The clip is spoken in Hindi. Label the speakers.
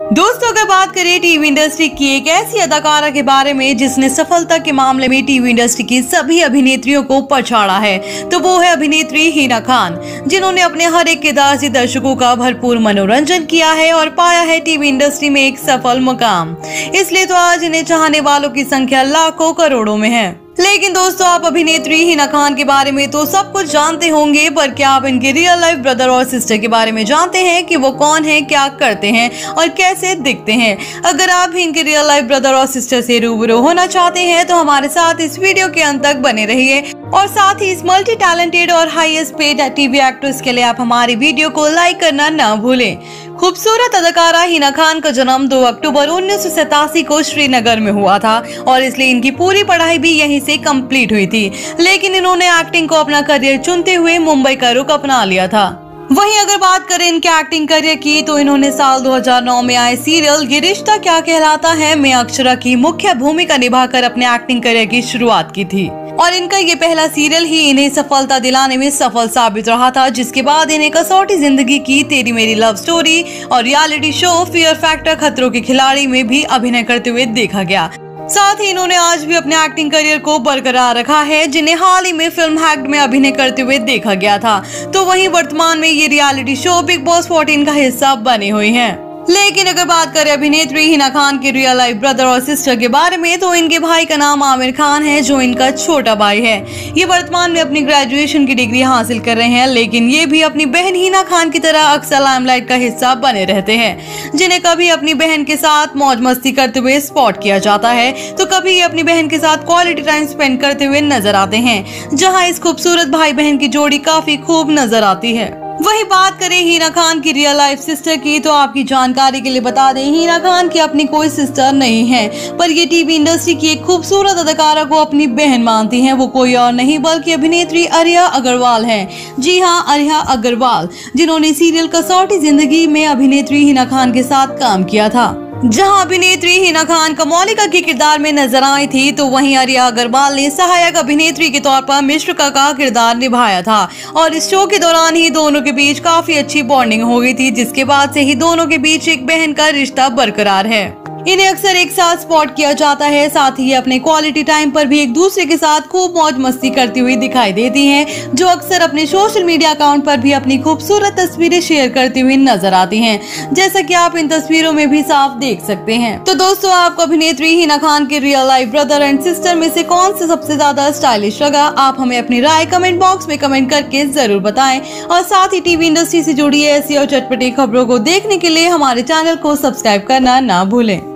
Speaker 1: दोस्तों, अगर बात करें टीवी इंडस्ट्री की एक ऐसी अदाकारा के बारे में जिसने सफलता के मामले में टीवी इंडस्ट्री की सभी अभिनेत्रियों को पछाड़ा है तो वो है अभिनेत्री हिना खान, जिन्होंने अपने हर एक किरदार से दर्शकों का भरपूर मनोरंजन किया है और पाया है टीवी इंडस्ट्री में एक सफल मुकाम। इसलिए तो आज इन्हें चाहने वालों की संख्या लाखों करोड़ों में है। लेकिन दोस्तों, आप अभिनेत्री हिना खान के बारे में तो सब कुछ जानते होंगे, पर क्या आप इनके रियल लाइफ ब्रदर और सिस्टर के बारे में जानते हैं कि वो कौन है, क्या करते हैं और कैसे दिखते हैं? अगर आप भी इनके रियल लाइफ ब्रदर और सिस्टर से रूबरू होना चाहते हैं तो हमारे साथ इस वीडियो के अंत तक बने रहिए। और साथ ही इस मल्टी टैलेंटेड और हाईएस्ट पेड टीवी एक्ट्रेस के लिए आप हमारी वीडियो को लाइक करना न भूलें। खूबसूरत अदाकारा हिना खान का जन्म 2 अक्टूबर उन्नीस को श्रीनगर में हुआ था और इसलिए इनकी पूरी पढ़ाई भी यहीं से कंप्लीट हुई थी। लेकिन इन्होंने एक्टिंग को अपना करियर चुनते हुए मुंबई का रुख अपना लिया था। वहीं अगर बात करें इनके एक्टिंग करियर की तो इन्होंने साल 2009 में आए सीरियल ये रिश्ता क्या कहलाता है में अक्षरा की मुख्य भूमिका निभाकर अपने एक्टिंग करियर की शुरुआत की थी। और इनका ये पहला सीरियल ही इन्हें सफलता दिलाने में सफल साबित रहा था, जिसके बाद इन्हें कसौटी ज़िंदगी की तेरी मेरी लव स्टोरी और रियलिटी शो फियर फैक्टर खतरों के खिलाड़ी में भी अभिनय करते हुए देखा गया। साथ ही इन्होंने आज भी अपने एक्टिंग करियर को बरकरार रखा है, जिन्हें हाल ही में फ़िल्म हैक्ट में अभिनय करते हुए देखा गया था। तो वहीं वर्तमान में ये रियलिटी शो बिग बॉस 14 का हिस्सा बने हुए हैं। लेकिन अगर बात करें अभिनेत्री हिना खान के रियल लाइफ ब्रदर और सिस्टर के बारे में तो इनके भाई का नाम आमिर खान है, जो इनका छोटा भाई है। ये वर्तमान में अपनी ग्रेजुएशन की डिग्री हासिल कर रहे हैं, लेकिन ये भी अपनी बहन हिना खान की तरह अक्सर लाइमलाइट का हिस्सा बने रहते हैं, जिन्हें कभी अपनी बहन के साथ मौज मस्ती करते हुए स्पॉट किया जाता है तो कभी ये अपनी बहन के साथ क्वालिटी टाइम स्पेंड करते हुए नज़र आते हैं, जहाँ इस खूबसूरत भाई बहन की जोड़ी काफ़ी खूब नज़र आती है। वही बात करें हीरा खान की रियल लाइफ सिस्टर की तो आपकी जानकारी के लिए बता दें, हीरा खान की अपनी कोई सिस्टर नहीं है, पर ये टीवी इंडस्ट्री की एक खूबसूरत अदाकारा को अपनी बहन मानती हैं, वो कोई और नहीं, बल्कि अभिनेत्री अरिया अग्रवाल हैं। जी हाँ अरिया अग्रवाल, जिन्होंने सीरियल कसौटी ज़िंदगी में अभिनेत्री हिना खान के साथ काम किया था। जहाँ अभिनेत्री हिना खान कमौलिका के किरदार में नज़र आई थी तो वहीं आर्या अग्रवाल ने सहायक अभिनेत्री के तौर पर मिश्र का किरदार निभाया था। और इस शो के दौरान ही दोनों के बीच काफ़ी अच्छी बॉन्डिंग हो गई थी, जिसके बाद से ही दोनों के बीच एक बहन का रिश्ता बरकरार है। इन्हें अक्सर एक साथ स्पॉट किया जाता है। साथ ही अपने क्वालिटी टाइम पर भी एक दूसरे के साथ खूब मौज मस्ती करती हुई दिखाई देती हैं, जो अक्सर अपने सोशल मीडिया अकाउंट पर भी अपनी खूबसूरत तस्वीरें शेयर करती हुई नज़र आती हैं। जैसा कि आप इन तस्वीरों में भी साफ़ देख सकते हैं। तो दोस्तों, आपको अभिनेत्री हिना खान के real life brother and sister में से कौन सा सबसे ज़्यादा स्टाइलिश लगा, आप हमें अपनी राय कमेंट बॉक्स में कमेंट करके ज़रूर बताएँ। और साथ ही टीवी इंडस्ट्री से जुड़ी ऐसी और चटपटी खबरों को देखने के लिए हमारे चैनल को सब्सक्राइब करना ना भूलें।